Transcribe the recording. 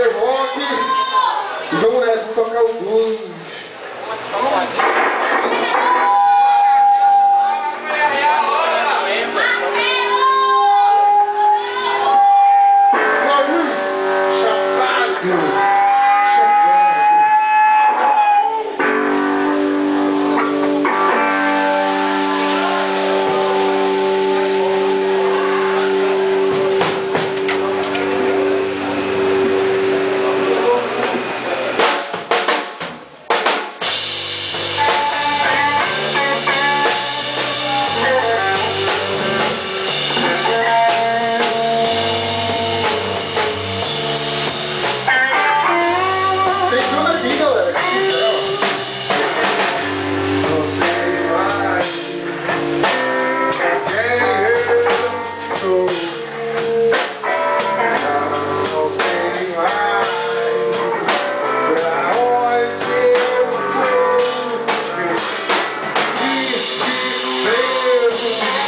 acontecer. Valeu, Yeah.